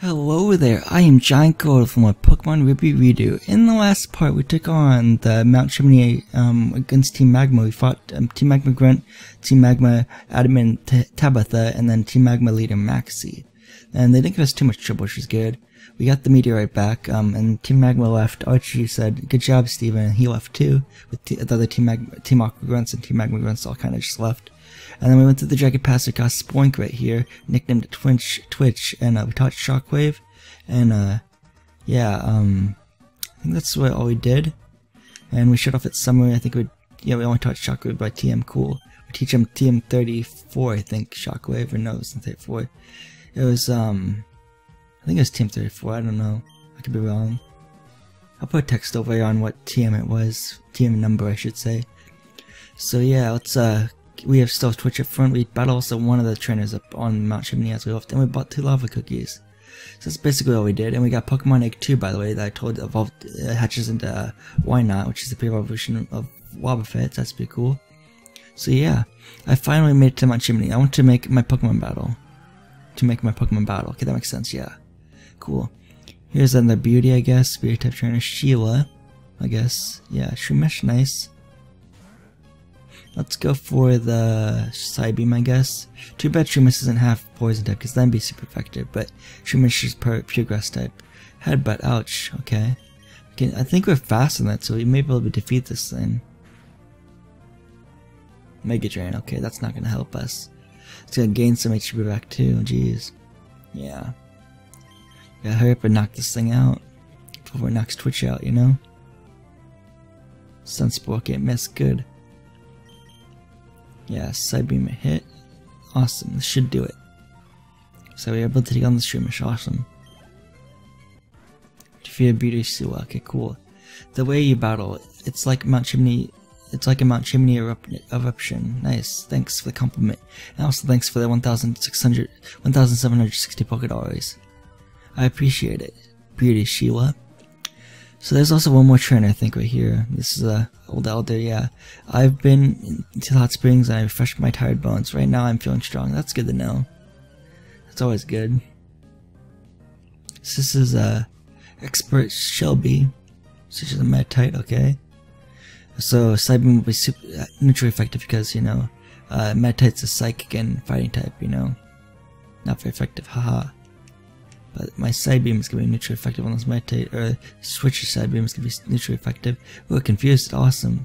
Hello there, I am GiantGrotle from a Pokemon Ruby Redux. In the last part, we took on the Mount Chimney um, against Team Magma. We fought um, Team Magma Grunt, Team Magma Admin T Tabitha, and then Team Magma leader Maxie. And they didn't give us too much trouble, which is good. We got the meteorite back, um, and Team Magma left. Archie said, good job, Steven, and he left too. With the other Team Magma, Team Aqua Grunts and Team Magma Grunts all kind of just left. And then we went to the Dragon Pass and got Spoink right here, nicknamed Twitch, Twitch, and uh, we taught Shockwave, and uh, yeah, um, I think that's what all we did. And we shut off at summary. I think we, yeah, we only taught Shockwave by TM Cool. We teach him TM 34, I think, Shockwave, or no, it wasn't 34. It was, um, I think it was TM 34. I don't know. I could be wrong. I'll put a text over on what TM it was, TM number, I should say. So yeah, let's uh we have still Twitch up front. We battle also one of the trainers up on Mount Chimney as we left, and we bought two lava cookies. So that's basically all we did. And we got Pokemon Egg 2, by the way, that I told evolved uh, hatches into uh, Wynaut, which is the pre-evolution of Wobbuffet. That's pretty cool. So yeah, I finally made it to Mount Chimney. I want to make my Pokemon battle. To make my Pokemon battle. Okay, that makes sense, yeah. Cool. Here's another beauty, I guess. Beauty type trainer, Sheila. I guess. Yeah, Shroomish, nice. Let's go for the Psybeam, I guess. Too bad Shroomish isn't half poison type, because that'd be super effective, but Shroomish is pure grass type. Headbutt, ouch, okay. okay. I think we're fast in that, so we may be able to defeat this thing. Mega Drain, okay, that's not gonna help us. It's gonna gain some HP back too, jeez. Yeah. Gotta hurry up and knock this thing out. Before it knocks Twitch out, you know? Sunspore can't miss, good. Yeah, Psybeam hit. Awesome, this should do it. So we are able to take on the Shroomish, awesome. Defeated Beauty Sewa, okay, cool. The way you battle, it's like Mount Chimney, it's like a Mount Chimney erupt eruption. Nice, thanks for the compliment. And also thanks for the 1,600, 1,760 Poké Dollars. I appreciate it. Beauty Sheila. So there's also one more trainer I think right here. This is a old elder, yeah. I've been to hot springs and I refreshed my tired bones. Right now I'm feeling strong. That's good to know. That's always good. So this is a uh, expert Shelby. So she's a Meditite, okay. So Psybeam will be super uh, neutral effective because you know uh, a psychic and fighting type. You know, not very effective. Haha. But my Psybeam is going to be neutral effective on this Meditite, or Switcher's Psybeam is going to be neutral effective. Ooh, confused, awesome.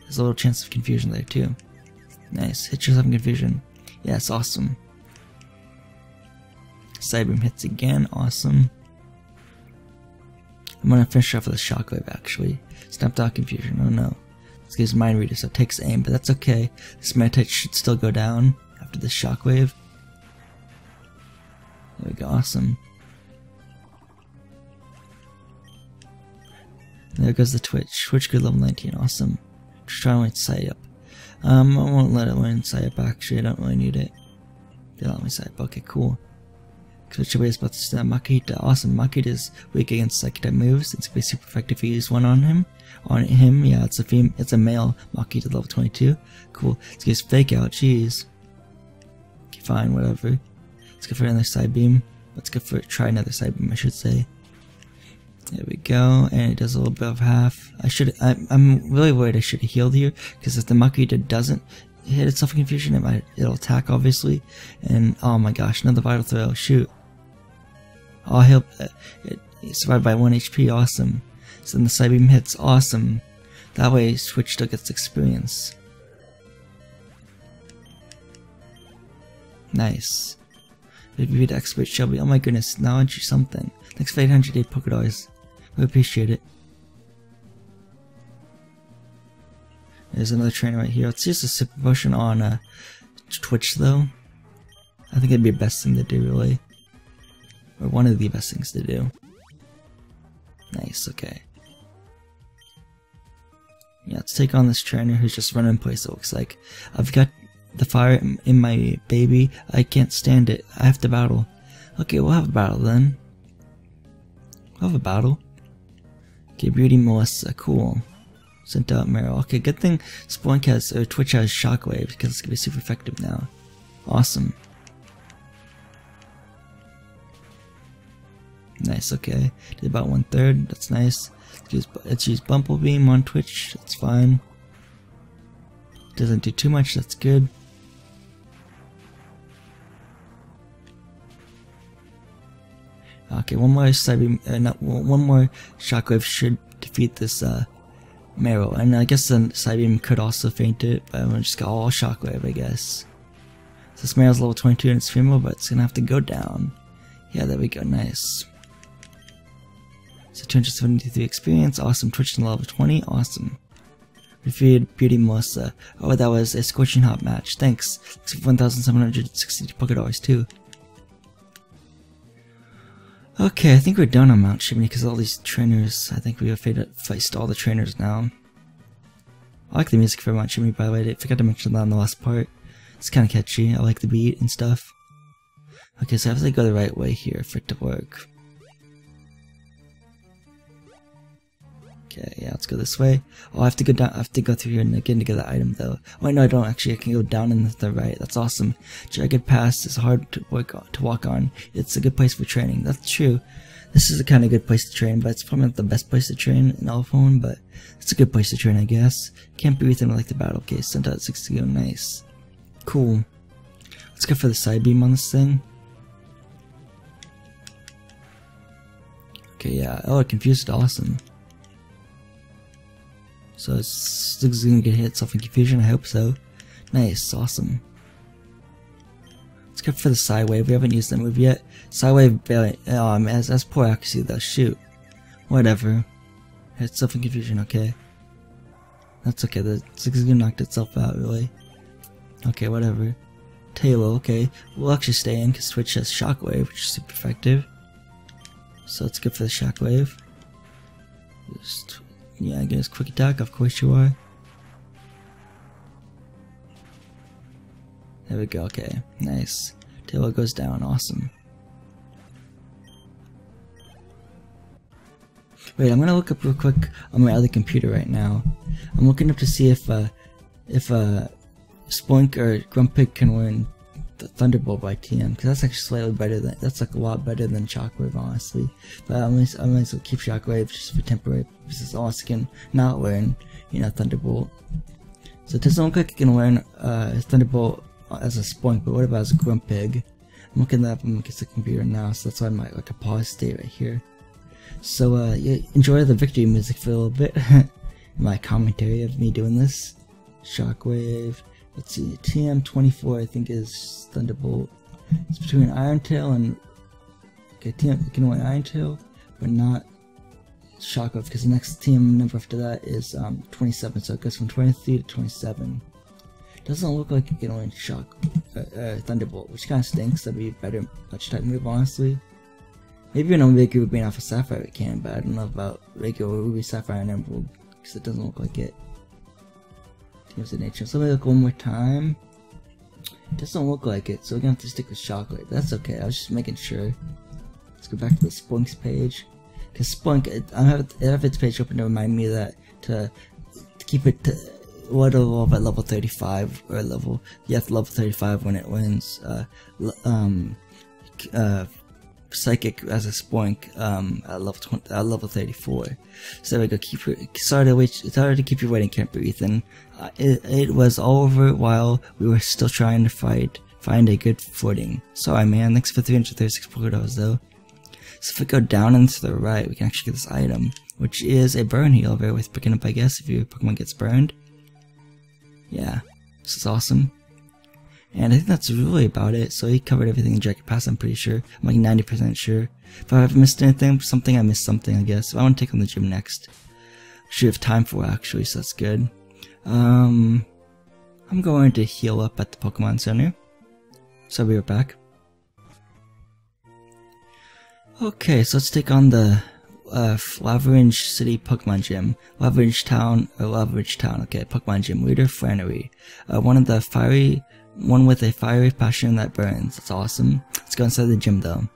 There's a little chance of confusion there too. Nice, hit yourself in confusion. Yes, awesome. Psybeam hits again, awesome. I'm gonna finish off with a Shockwave actually. Snapped out confusion, oh no. This gives mind reader, so it takes aim, but that's okay. This Meditite should still go down after the Shockwave. Go, awesome. there goes the Twitch. Twitch good level 19, awesome. Just trying to win side up. Um, I won't let it win side up actually, I don't really need it. They let me side up, okay, cool. Switch away is about to snap Makuhita, awesome. Makuhita is weak against psychic type moves. It's be super effective if you use one on him. On him, yeah, it's a fem it's a male Makuhita level 22. Cool. Let's get fake out, jeez. Okay, fine, whatever. Let's go for another Psybeam. Let's go for try another Psybeam, I should say. There we go, and it does a little bit of half. I should. I'm, I'm really worried I should have healed here because if the Makuhita doesn't hit itself in confusion, it might it'll attack obviously. And oh my gosh, another vital throw! Shoot. Oh, he'll uh, it, it survived by one HP. Awesome. So then the Psybeam hits. Awesome. That way, Switch still gets experience. Nice. Reviewed expert Shelby. Oh my goodness, now aren't you something? Thanks for 808 Poké Dollars. We appreciate it. There's another trainer right here. Let's use a super potion on uh, Twitch though. I think it'd be the best thing to do really. Or one of the best things to do. Nice, okay. Yeah, let's take on this trainer who's just running in place it looks like. I've got the fire in my baby. I can't stand it. I have to battle. Okay, we'll have a battle then. We'll have a battle. Okay, Beauty Melissa, cool. Sent out Marill. Okay, good thing Spoink has, or Twitch has Shockwave, because it's gonna be super effective now. Awesome. Nice, okay. Did about one third, that's nice. Let's use, let's use Beam on Twitch, that's fine. Doesn't do too much, that's good. Okay, one more cyber, uh, not one more shockwave should defeat this uh, Marill, and I guess the Psybeam could also faint it, but I'm gonna just go all shockwave, I guess. So this Marill's level 22 and it's female, but it's gonna have to go down. Yeah, there we go, nice. So 273 experience, awesome. Twitch in level 20, awesome. Defeated Beauty Melissa. Oh, that was a Scorching Hot match. Thanks. 1,760 Poké Dollars too. Okay, I think we're done on Mount Chimney because all these trainers, I think we have faced all the trainers now. I like the music for Mount Chimney by the way, I forgot to mention that in the last part. It's kind of catchy, I like the beat and stuff. Okay, so I have to go the right way here for it to work. Okay, yeah, let's go this way. Oh, I have to go down. I have to go through here and again to get the item, though. Oh, wait, no, I don't. Actually, I can go down and to the right. That's awesome. Jagged Pass is hard to work on, to walk on. It's a good place for training. That's true. This is a kind of good place to train, but it's probably not the best place to train in Elephone, but it's a good place to train, I guess. Can't be within like the battle case. Sent out 60 go. Nice. Cool. Let's go for the Psybeam on this thing. Okay, yeah. Oh, it confused. Awesome. So it's, gonna get hit in confusion, I hope so. Nice, awesome. Let's go for the Psywave, we haven't used that move yet. Psywave, barely, uh, oh man, that's, that's poor accuracy though, shoot. Whatever. Hit in confusion, okay. That's okay, the Zigzagoon knocked itself out, really. Okay, whatever. Taillow, okay. We'll actually stay in because Twitch has Shockwave, which is super effective. So let's go for the Shockwave. Just yeah, I guess quick attack, of course you are. There we go, okay. Nice. Taillow goes down, awesome. Wait, I'm gonna look up real quick on my other computer right now. I'm looking up to see if uh if uh Spoink or Grumpig can win the Thunderbolt by TM because that's actually slightly better than that's like a lot better than Shockwave honestly. But I might, I might as well keep Shockwave just for temporary purposes. Also can not learn you know Thunderbolt. So it doesn't look like it can learn uh, Thunderbolt as a Spoink, but what about as a Grumpig? I'm looking that up on the computer now, so that's why I might like a pause state right here. So uh, yeah, enjoy the victory music for a little bit. my commentary of me doing this. Shockwave. Let's see, TM24 I think is Thunderbolt. It's between Iron Tail and okay, TM can win Iron Tail, but not Shockwave because the next TM number after that is um, 27, so it goes from 23 to 27. Doesn't look like it can win Shock uh, uh, Thunderbolt, which kind of stinks. That'd be better much type move, honestly. Maybe an Omega Ruby and Alpha Sapphire it can, but I don't know about regular Ruby Sapphire and Emerald because it doesn't look like it. Nature. So let me look one more time. It doesn't look like it, so we're gonna have to stick with Shockwave. That's okay, I was just making sure. Let's go back to the Spoink's page. Because Spoink, I have, I have its page open to remind me that to, to keep it to what evolve at level 35 or level, yeah, level 35 when it wins. Uh, um, uh, psychic as a spoink um, at level 20, at level 34. So we go. Keep your, sorry to wait. Sorry to keep you waiting, Camper Ethan. Uh, it, it was over while we were still trying to fight, find a good footing. Sorry, man. Thanks for 336 Pokedos, though. So if we go down and to the right, we can actually get this item, which is a burn heal, very worth picking up, I guess, if your Pokemon gets burned. Yeah, this is awesome. And I think that's really about it. So he covered everything in Jagged Pass, I'm pretty sure. I'm like 90% sure. If I've missed anything, something, I missed something, I guess. I want to take on the gym next. Should have time for actually, so that's good. Um, I'm going to heal up at the Pokemon Center. So right back. Okay, so let's take on the uh, Lavaridge City Pokemon Gym. Lavaridge Town, or Town, okay, Pokemon Gym. Leader Flannery. Uh, one of the fiery one with a fiery passion that burns. That's awesome. Let's go inside the gym though.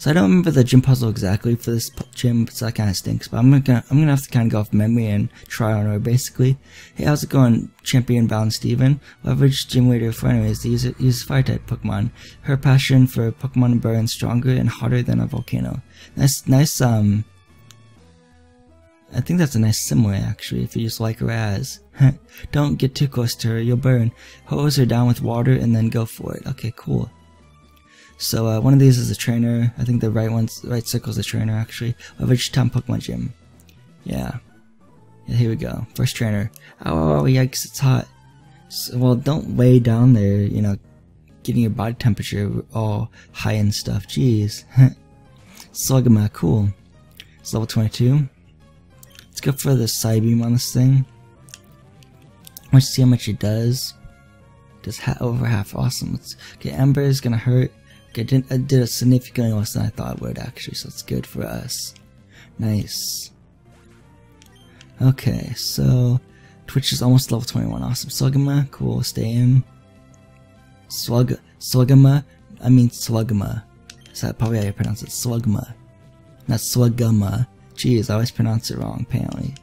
So I don't remember the gym puzzle exactly for this gym, so that kind of stinks. But I'm gonna I'm gonna have to kind of go off memory and try on her basically. Hey, how's it going, Champion Bound Steven? Lavaridge Gym Leader for enemies to use use Fire type Pokemon. Her passion for Pokemon burns stronger and hotter than a volcano. Nice, nice. Um, I think that's a nice simile actually. If you just like her as. don't get too close to her, you'll burn. Hose her down with water and then go for it. Okay, cool. So uh, one of these is a trainer. I think the right one's right circle is a trainer actually. Lavaridge Town Pokemon Gym. Yeah. Yeah, here we go. First trainer. Oh, yikes, it's hot. So, well, don't lay down there, you know, getting your body temperature all high and stuff. Jeez. Slugma, cool. It's level 22. Let's go for the Psybeam on this thing. Let's see how much it does. Does ha over half. Awesome. Let's get Ember is gonna hurt. Okay, did, I did a significantly less than I thought it would actually, so it's good for us. Nice. Okay, so Twitch is almost level 21. Awesome. Slugma, cool. Stay in. Slug, Slugma, I mean Slugma. Is that probably how you pronounce it? Slugma. Not Slugma. Jeez, I always pronounce it wrong, apparently.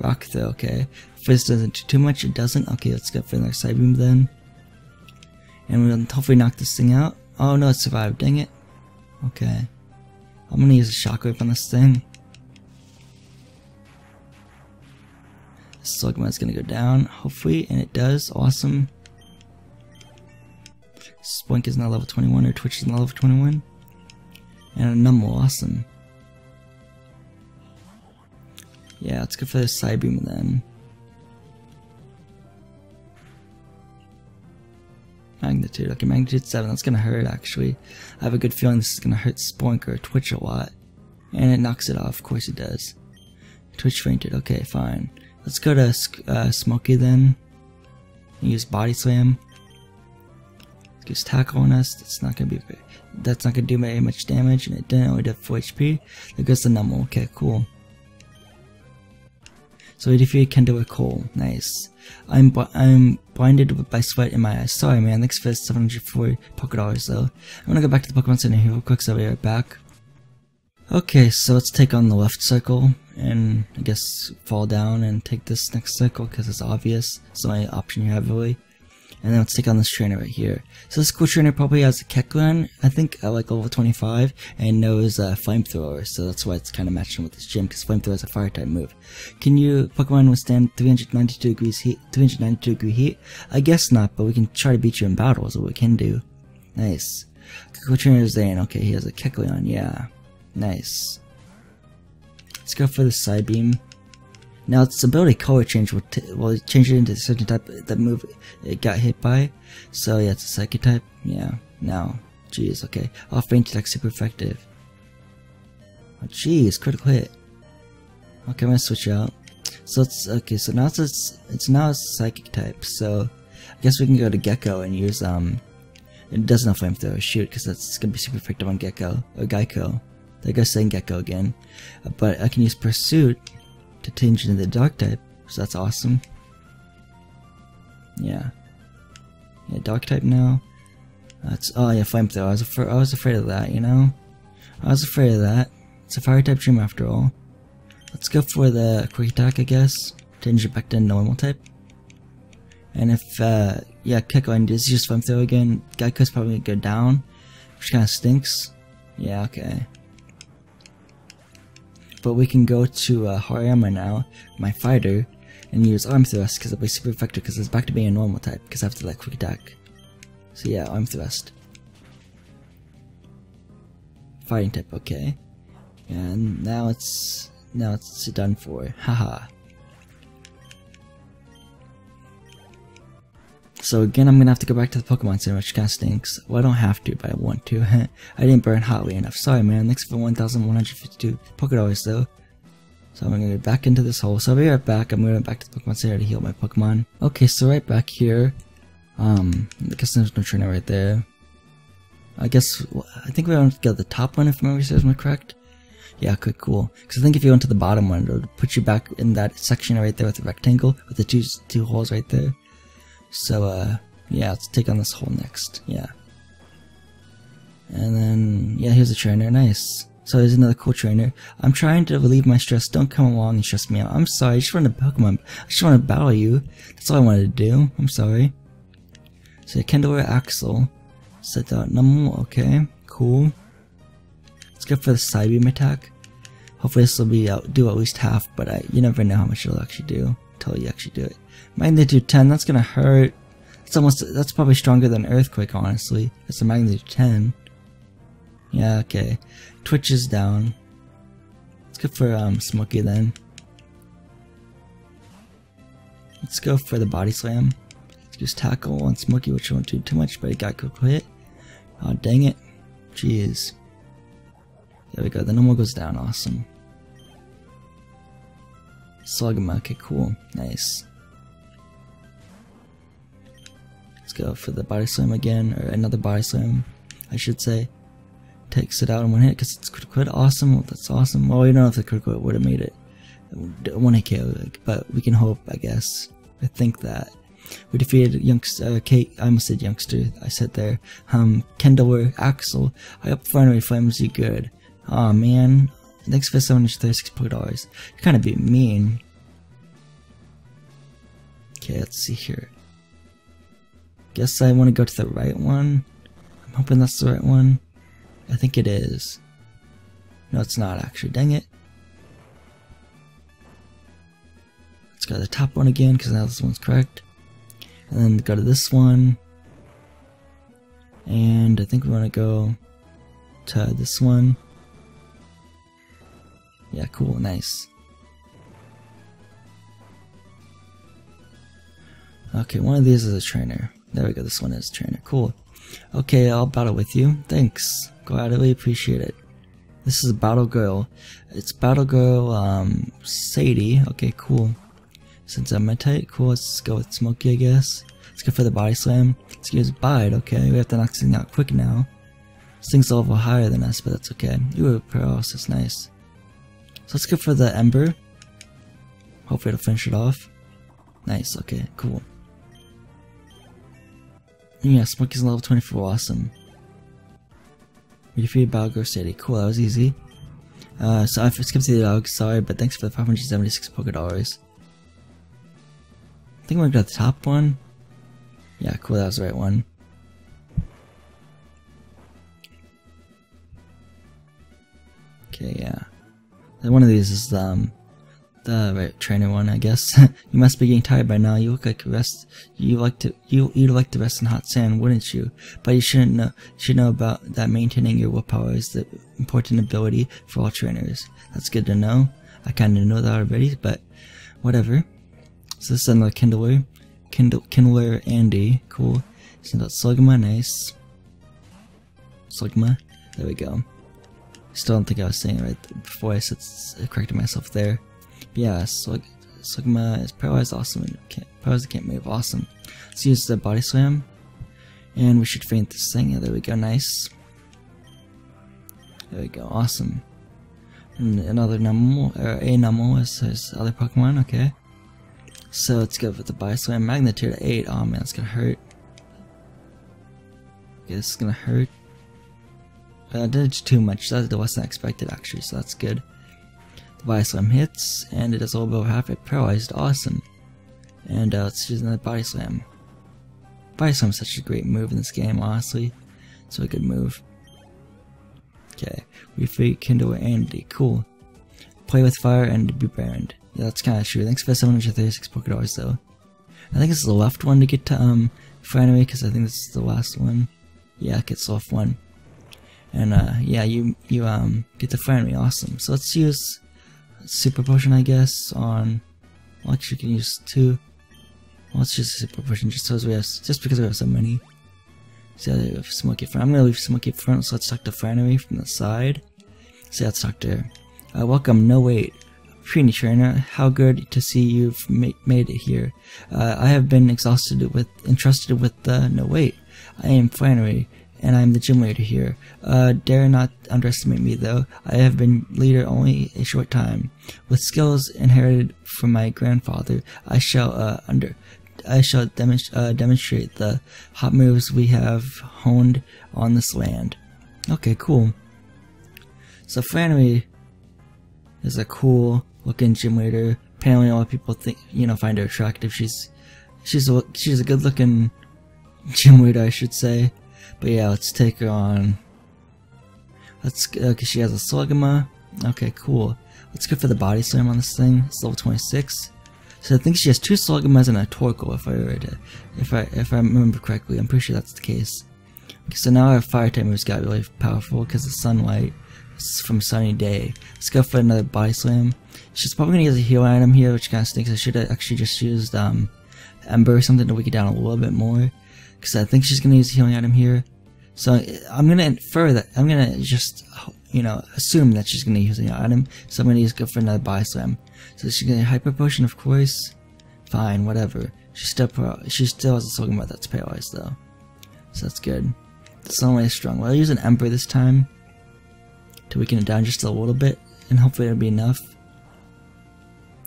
Rock though, okay. Fizz doesn't do too much, it doesn't. Okay, let's go for another Psybeam then. And we'll hopefully knock this thing out. Oh no, it survived, dang it. Okay. I'm gonna use a shockwave on this thing. Slugma is gonna go down, hopefully, and it does. Awesome. Spoink is now level 21, or Twitch is now level 21. And a Numel, awesome. Yeah, let's go for the Psybeam then. Magnitude. Okay, magnitude 7. That's gonna hurt, actually. I have a good feeling this is gonna hurt Spoink or Twitch a lot. And it knocks it off. Of course it does. Twitch fainted. Okay, fine. Let's go to uh, Smokey then. Use Body Slam. Just tackle on us. That's not gonna be that's not gonna do very much damage, and it didn't only did 4 HP. There goes the Numel. Okay, cool. So we defeated Kendo with Coal. Nice. I'm I'm blinded by sweat in my eyes. Sorry, man. Thanks for 740 pocket Dollars, though. I'm gonna go back to the Pokemon Center here real quick, so I'll be right back. Okay, so let's take on the left circle, and I guess fall down and take this next circle, because it's obvious. It's the only option you have, really. And then let's take on this trainer right here. So this cool trainer probably has a Kecleon, I think, at like level 25, and knows uh, Flamethrower, so that's why it's kind of matching with this gym, because Flamethrower is a fire type move. Can you Pokemon withstand 392 degrees heat, 392 degree heat? I guess not, but we can try to beat you in battle, is what we can do. Nice. Cool trainer is Zane, okay, he has a Kecleon, yeah. Nice. Let's go for the Psybeam. Now its ability color change will, will change it into a certain type that move it got hit by. So yeah, it's a psychic type. Yeah. Now, jeez, okay. Off range attack super effective. Oh jeez, critical hit. Okay, I'm gonna switch out. So it's okay. So now it's it's now a psychic type. So I guess we can go to Gecko and use um. It doesn't have flamethrower. Shoot, because that's gonna be super effective on Gecko or Geico. There goes saying Gecko again. But I can use Pursuit to change into the dark type, so that's awesome. Yeah. Yeah, dark type now. That's oh yeah, flamethrower. I was afraid. I was afraid of that. You know, I was afraid of that. It's a fire type gym after all. Let's go for the quick attack, I guess. Change it back to normal type. And if uh, yeah, Kecleon does just flamethrower again, Geico's probably gonna go down, which kind of stinks. Yeah, okay. But we can go to uh, now, my fighter, and use Arm Thrust because it'll be super effective because it's back to being a normal type because I have to like Quick Attack. So yeah, Arm Thrust. Fighting type, okay. And now it's now it's done for. Haha. So again, I'm gonna have to go back to the Pokemon Center, which kinda stinks. Well, I don't have to, but I want to. I didn't burn hotly enough. Sorry, man. Thanks for 1,152 Pokedollars, though. So I'm gonna get back into this hole. So I'll be right back. I'm going to back to the Pokemon Center to heal my Pokemon. Okay, so right back here. Um, I guess there's no trainer right there. I guess, I think we want to get the top one if memory serves me correct. Yeah, okay, cool. Because I think if you went to the bottom one, it'll put you back in that section right there with the rectangle, with the two, two holes right there. So, uh, yeah, let's take on this hole next. Yeah. And then, yeah, here's a trainer. Nice. So there's another cool trainer. I'm trying to relieve my stress. Don't come along and stress me out. I'm sorry. I just want to Pokemon. I just want to battle you. That's all I wanted to do. I'm sorry. So Kendall Axel. Set out number. Okay. Cool. Let's go for the Psybeam attack. Hopefully this will be out, do at least half, but I, you never know how much it'll actually do until you actually do it. Magnitude 10, that's gonna hurt. It's almost, that's probably stronger than Earthquake, honestly. It's a magnitude 10. Yeah, okay. Twitch is down. Let's go for um, Smokey then. Let's go for the Body Slam. Let's use Tackle on Smokey, which won't do too much, but it got quick hit. Oh, dang it. Jeez. There we go, the normal goes down, awesome. Slugma, okay, cool, nice. Go for the body slam again, or another body slam, I should say. Takes it out in one hit because it's hit. Awesome, that's awesome. Well, we don't know if the critical would have made it one hit KO, but we can hope, I guess. I think that. We defeated youngster, uh, Kate, I almost said youngster, I said there, um, Kendall Axel. I up hope finally flames you good. Aw oh, man, thanks for 736 dollars. You're kind of being mean. Okay, let's see here. Guess I want to go to the right one. I'm hoping that's the right one. I think it is. No, it's not actually. Dang it. Let's go to the top one again because now this one's correct. And then go to this one. And I think we want to go to this one. Yeah, cool, nice. Okay, one of these is a trainer. There we go, this one is trainer. Cool. Okay, I'll battle with you. Thanks. Gladly appreciate it. This is a Battle Girl. It's Battle Girl, um, Sadie. Okay, cool. Since I'm type, cool, let's go with Smokey, I guess. Let's go for the Body Slam. Let's use Bide, okay. We have to knock this thing out quick now. This thing's a level higher than us, but that's okay. You were paralysis, nice. So let's go for the Ember. Hopefully it'll finish it off. Nice, okay, cool. Yeah, Smokey's level 24, awesome. We defeated Balgo City. Cool, that was easy. Uh, so I skipped the dog, sorry, but thanks for the 576 Poké Dollars. I think we're gonna go to the top one. Yeah, cool, that was the right one. Okay, yeah. One of these is um, the right trainer one, I guess. you must be getting tired by now. You look like rest. You like to you you'd like to rest in hot sand, wouldn't you? But you shouldn't know. Should know about that. Maintaining your willpower is the important ability for all trainers. That's good to know. I kind of know that already, but whatever. So this is another Kindler, Kindle Kindler Andy. Cool. So that's Slugma, nice. Slugma. There we go. Still don't think I was saying it right before I said corrected myself there. But yeah, Slug, Slugma is paralyzed, awesome, and can't, paralyzed can't move, awesome. Let's use the body slam, and we should faint this thing. Yeah, there we go, nice. There we go, awesome. And another Numel, or a Numel is his other Pokemon, okay. So let's go with the body slam, magnitude 8. Oh man, that's gonna hurt. Okay, this is gonna hurt. I did too much. That wasn't expected actually, so that's good. Body slam hits, and it does a little bit of half it paralyzed. Awesome. And uh, let's use another body slam. Body slam is such a great move in this game, honestly. So a good move. Okay, we refeed Kindle and Andy. Cool. Play with fire and be burned. Yeah, that's kind of true. Thanks for 736 Poké Dollars, though. I think it's the left one to get to um Flannery because I think this is the last one. Yeah, it gets off one. And uh, yeah, you you um get the friendly, awesome. So let's use super potion, I guess. On well, actually, can use two. Well, let's use super potion just because we have just because we have so many. So we have Smoky front. I'm gonna leave Smoky front. So let's talk to Flannery from the side. So let's talk to her. Uh, welcome. No wait. Trini Trainer, how good to see you've ma made it here. Uh, I have been exhausted with entrusted with the no wait. I am Flannery, and I am the gym leader here. Uh, dare not underestimate me, though. I have been leader only a short time. With skills inherited from my grandfather, I shall uh, under I shall demonst uh, demonstrate the hot moves we have honed on this land. Okay, cool. So Flannery is a cool looking gym leader. Apparently, a lot of people think you know find her attractive. She's she's a, she's a good looking gym leader, I should say. But yeah, let's take her on. Let's okay. She has a Slugma. Okay, cool. Let's go for the body slam on this thing. It's level 26. So I think she has two Slugmas and a Torkoal, if I if I if I remember correctly. I'm pretty sure that's the case. Okay, so now our fire type moves got really powerful because of sunlight from sunny day. Let's go for another body slam. She's probably gonna use a heal item here, which kind of stinks. I should have actually just used um, Ember or something to weaken down a little bit more, because I think she's gonna use a healing item here. So I'm gonna infer that I'm gonna just you know assume that she's gonna use an item. So I'm gonna use go for another body slam. So she's gonna hyper potion, of course. Fine, whatever. She still she still has a talking about that's paralyzed though, so that's good. Sunlight is strong. Well, I'll use an ember this time to weaken it down just a little bit, and hopefully it'll be enough.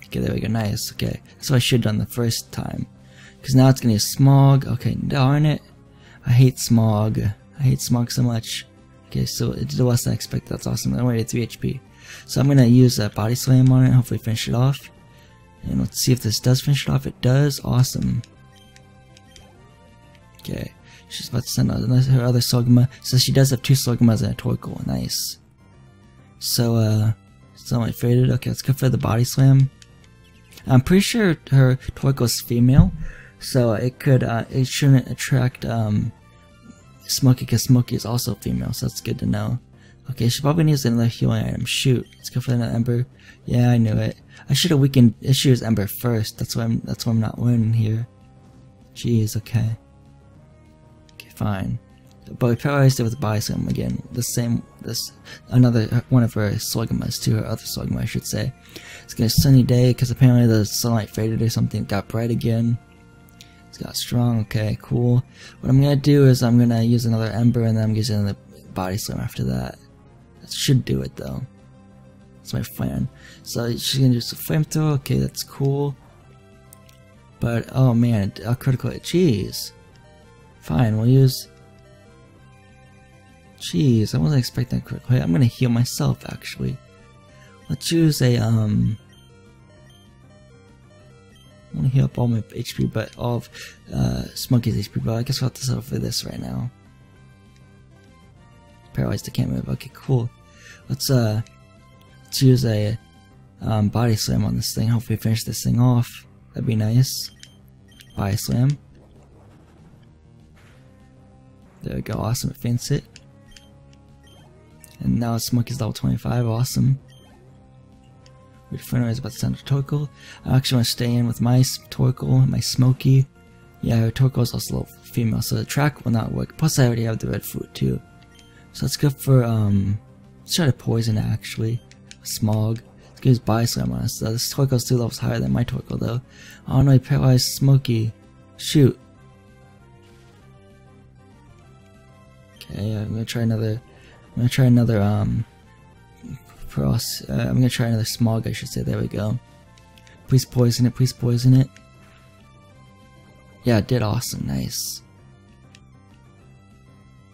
Okay, there we go. Nice. Okay, that's what I should have done the first time. Because now it's gonna be smog. Okay, darn it. I hate smog. I hate smog so much. Okay, so it did less than I expected. That's awesome. I'm already at 3 HP. So I'm gonna use a body slam on it hopefully finish it off. And let's see if this does finish it off. It does. Awesome. Okay. She's about to send out her other Slugma. So she does have two Slugmas and a Torkoal. Nice. So, uh, somewhat faded. Okay, let's go for the body slam. I'm pretty sure her Torkoal's female, so it could, uh, it shouldn't attract, um, Smokey because Smokey is also female, so that's good to know. Okay, she probably needs another healing item. Shoot, let's go for another Ember. Yeah, I knew it. I should have weakened Issue's Ember first. That's why I'm. That's why I'm not winning here. Jeez. Okay. Okay, fine. But we paralyzed it with the Bison again. The same. This another one of her Slugmas to her other Slugma, I should say. It's gonna sunny day because apparently the sunlight faded or something. Got bright again. It's got strong. Okay, cool. What I'm gonna do is I'm gonna use another Ember and then I'm using the Body Slam after that. That should do it though. That's my plan. So she's gonna use a flamethrower. Okay, that's cool. But oh man, a critical hit. Jeez. Fine, we'll use. Jeez, I wasn't expecting a critical hit. I'm gonna heal myself actually. Let's use a um. Want to heal up all my HP, but all of uh, Smokey's HP. But I guess we'll have to settle for this right now. Paralyzed, I can't move. Okay, cool. Let's uh, let's use a um, body slam on this thing. Hopefully, finish this thing off. That'd be nice. Body slam. There we go. Awesome. It it. And now Smokey's level 25. Awesome. For is about to send a Torkoal. I actually want to stay in with my Torkoal, my Smokey. Yeah, her Torkoal is also low female, so the track will not work. Plus, I already have the red fruit too. So let's go for um, let's try to poison actually. Smog. Let's use Bioslam on us. So this Torkoal's two levels higher than my Torkoal though. Oh no, he paralyzed Smokey. Shoot. Okay, I'm gonna try another. I'm gonna try another um cross. Uh, I'm gonna try another smog, I should say. There we go. Please poison it, please poison it. Yeah, it did awesome, nice.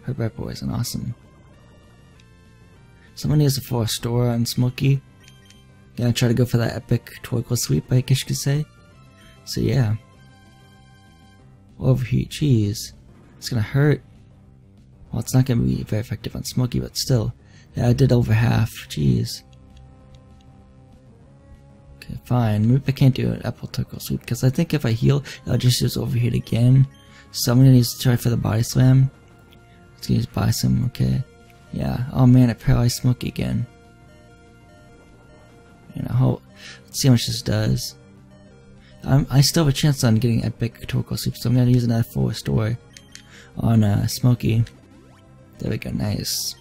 Herb by poison, awesome. Someone needs a full store on Smokey. Gonna try to go for that epic Torkoal sweep, I guess you could say. So yeah. Overheat, jeez. It's gonna hurt. Well, it's not gonna be very effective on Smokey, but still. Yeah, I did over half. Jeez. Okay, fine. Maybe I can't do an apple sweep because I think if I heal, I'll just use overheat again. So I'm gonna need to try for the body slam. Let's use body slam, okay. Yeah. Oh man, it paralyzed Smokey again. And I hope. Let's see how much this does. I'm, I still have a chance on getting epic Torkoal sweep, so I'm gonna use another full store on uh, Smokey. There we go, nice.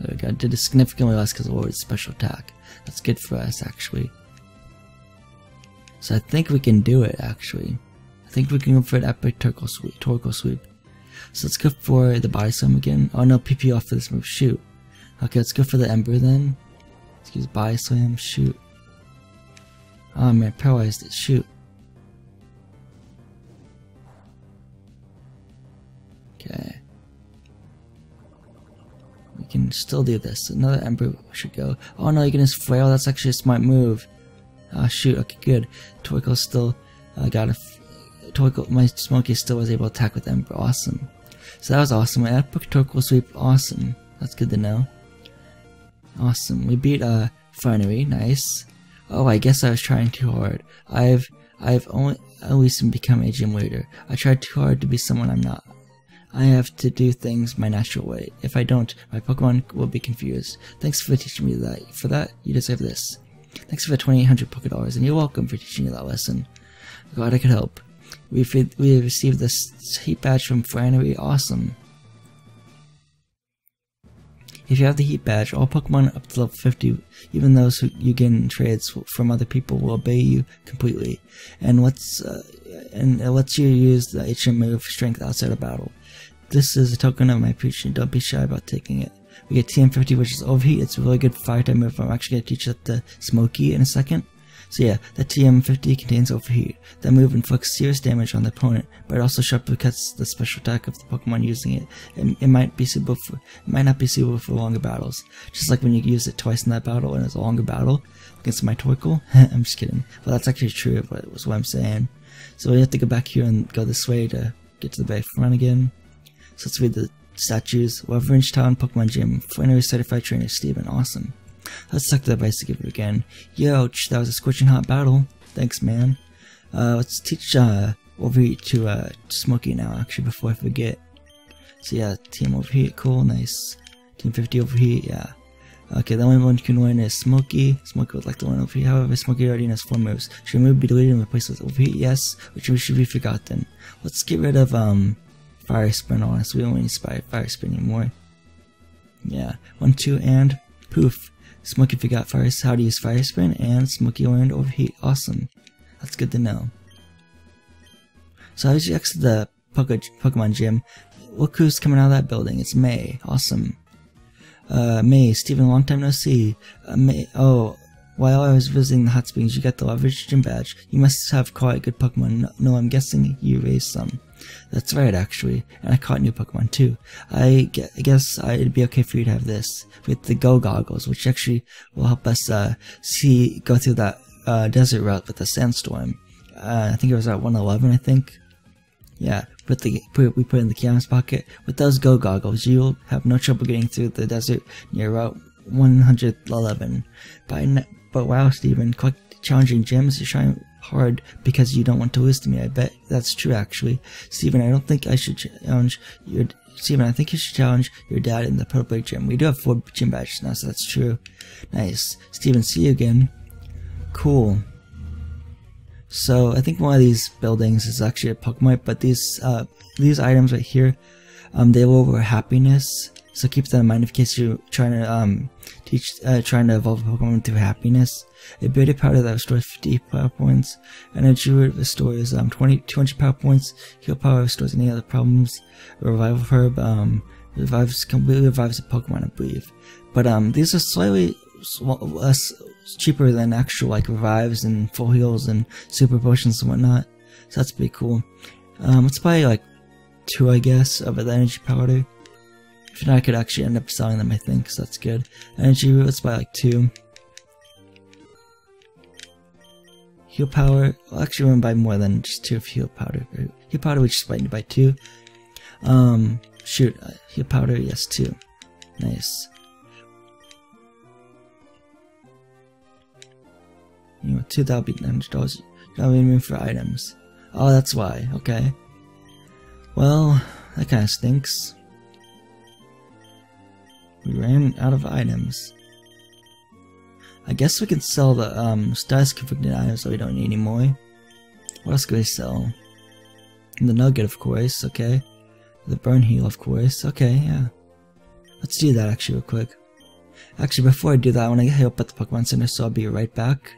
There we go. Did significantly less because of Lord's special attack. That's good for us, actually. So I think we can do it, actually. I think we can go for an epic Torkoal sweep. Torkoal sweep. So let's go for the body slam again. Oh no, PP off for this move. Shoot. Okay, let's go for the Ember then. Let's use body slam. Shoot. Oh man, paralyzed it. Shoot. Okay can still do this. Another Ember should go. Oh no, you can just flail. That's actually a smart move. Ah, shoot. Okay, good. Torkoal still uh, got a. Torkoal, my Smoky still was able to attack with Ember. Awesome. So that was awesome. My epic Torkoal sweep. Awesome. That's good to know. Awesome. We beat uh Flannery. Nice. Oh, I guess I was trying too hard. I've I've only always become a gym leader. I tried too hard to be someone I'm not. I have to do things my natural way. If I don't, my Pokemon will be confused. Thanks for teaching me that. For that, you deserve this. Thanks for the 2800 Poké Dollars, and you're welcome for teaching me that lesson. Glad I could help. We've, we received this heat badge from Flannery. Awesome. If you have the Heat Badge, all Pokemon up to level 50, even those who you get in trades from other people, will obey you completely, and lets uh, and it lets you use the HM move Strength outside of battle. This is a token of my appreciation. Don't be shy about taking it. We get TM50, which is Overheat. It's a really good fire type move. I'm actually going to teach that to Smokey in a second. So yeah, the TM50 contains Overheat. That move inflicts serious damage on the opponent, but it also sharply cuts the special attack of the Pokemon using it. It, it might be suitable for, it might not be suitable for longer battles. Just like when you use it twice in that battle and it's a longer battle against my Torkoal. I'm just kidding. Well, that's actually true, but was what I'm saying. So we have to go back here and go this way to get to the very front again. So let's read the statues. Lavaridge Town Pokemon Gym. Flannery Certified Trainer Steven. Awesome. Let's suck the advice to give it again. Youch, that was a scorching hot battle. Thanks, man. Uh, let's teach uh, Overheat to uh, Smokey now, actually, before I forget. So yeah, Team Overheat, cool, nice. Team 50 Overheat, yeah. Okay, the only one who can win is Smokey. Smokey would like to win Overheat, however, Smokey already has 4 moves. Should move be deleted and replaced with Overheat? Yes, which should be forgotten. Let's get rid of, um, Fire Spin on us. We don't need Fire Spin anymore. Yeah, 1, 2, and poof. Smokey forgot first how to use Fire Spin, and Smokey learned Overheat. Awesome. That's good to know. So as you exit the Pokemon Gym, look who's coming out of that building. It's May. Awesome. Uh, May, Steven, long time no see. Uh, May, oh, while I was visiting the hot springs, you got the Lavaridge gym badge. You must have quite good Pokemon. No, no I'm guessing you raised some. That's right, actually. And I caught new Pokemon too. I guess it'd be okay for you to have this with the Go goggles, which actually will help us uh, see go through that uh, desert route with the sandstorm. Uh, I think it was at 111, I think. Yeah, put the put, we put in the camera's pocket. With those Go goggles, you'll have no trouble getting through the desert near Route 111. But, but wow, Steven, collect challenging gyms, you're trying hard because you don't want to lose to me. I bet that's true, actually. Steven, I don't think I should challenge your. Steven, I think you should challenge your dad in the Petalburg Gym. We do have four gym badges now, so that's true. Nice. Steven, see you again. Cool. So I think one of these buildings is actually a Pokemon, but these uh, these items right here, um, they lower happiness. So keep that in mind in case you're trying to um, teach, uh, trying to evolve a Pokemon through happiness. A Berry Powder that restores 50 power points. and Energy Root restores um, 20, 200 power points. Heal Powder restores any other problems. a Revival Herb um, revives completely revives a Pokemon, I believe. But um, these are slightly less cheaper than actual like revives and full heals and super potions and whatnot. So that's pretty cool. Um, it's probably like two, I guess, of the energy powder. Not, I could actually end up selling them, I think, so that's good. Energy root, it's by like two. Heal power, I'll actually run by more than just two of heal powder. Heal powder, which is by, by two. Um, shoot, uh, heal powder, yes, two. Nice. You know, two, that'll be $900. That'll be room for items. Oh, that's why, okay. Well, that kinda stinks. We ran out of items. I guess we can sell the um, status conflicted items that we don't need anymore. What else can we sell? The nugget, of course, okay. The burn heal, of course, okay, yeah. Let's do that actually real quick. Actually, before I do that, I want to heal up at the Pokemon Center, so I'll be right back.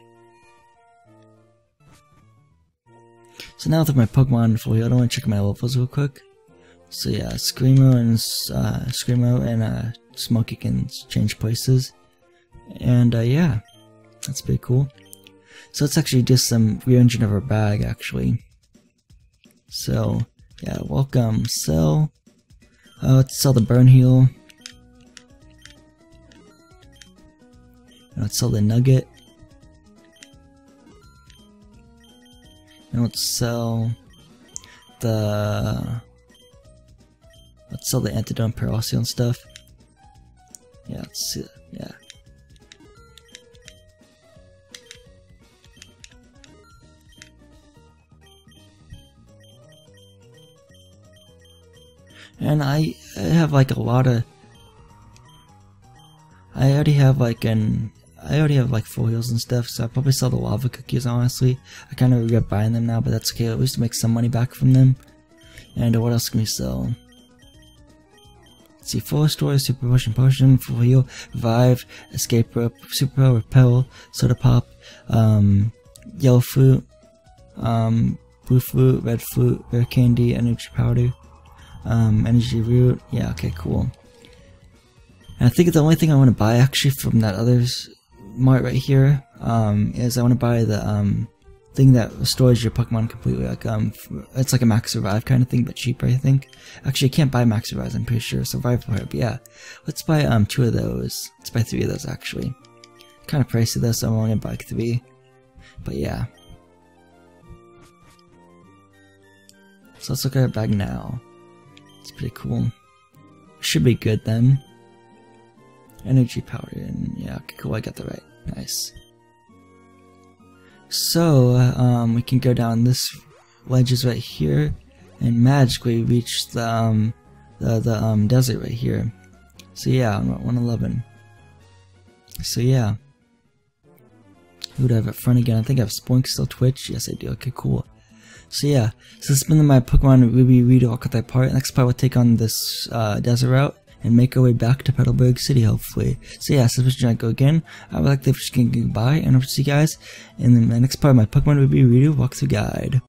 So now with my Pokemon full heal, I want to check my levels real quick. So yeah, Screamo and uh, Screamo and uh, Smokey can change places. And uh, yeah, that's pretty cool. So let's actually do some re-engine of our bag, actually. So, yeah, welcome. Sell. Uh, let's sell the burn heal. let's sell the nugget. And let's sell the let's sell the antidote and stuff. Yeah, let's see. Yeah. And I, I have like a lot of I already have like an I already have like four heals and stuff, so I probably sell the lava cookies honestly. I kinda regret buying them now, but that's okay, at least make some money back from them. And what else can we sell? See, full story, super potion, potion, heal, revive, escape rope, super repel, soda pop, um, yellow fruit, um, blue fruit, red fruit, candy, energy powder, um, energy root. Yeah, okay, cool. And I think the only thing I want to buy actually from that other mart right here um, is I want to buy the um, thing that restores your Pokemon completely. Like um, it's like a Max Revive kind of thing, but cheaper. I think. Actually, I can't buy Max Revive. I'm pretty sure Survival. But yeah, let's buy um two of those. Let's buy three of those actually. Kind of pricey though, so I'm only gonna three. But yeah. So let's look at our bag now. It's pretty cool. Should be good then. Energy powder, and yeah, okay, cool, I got that right. Nice. So, um, we can go down this ledges right here, and magically reach the, um, the, the, um, desert right here. So yeah, I'm at 111. So yeah. Who do I have up front again? I think I have Spoink still Twitch. Yes, I do. Okay, cool. So yeah, so this has been my Pokemon Ruby Redux. That part. Next part, we'll take on this uh, desert route and make our way back to Petalburg City, hopefully. So yeah, this go again. I would like to say goodbye, and I'll see you guys in the next part of my Pokemon Ruby Redux walkthrough guide.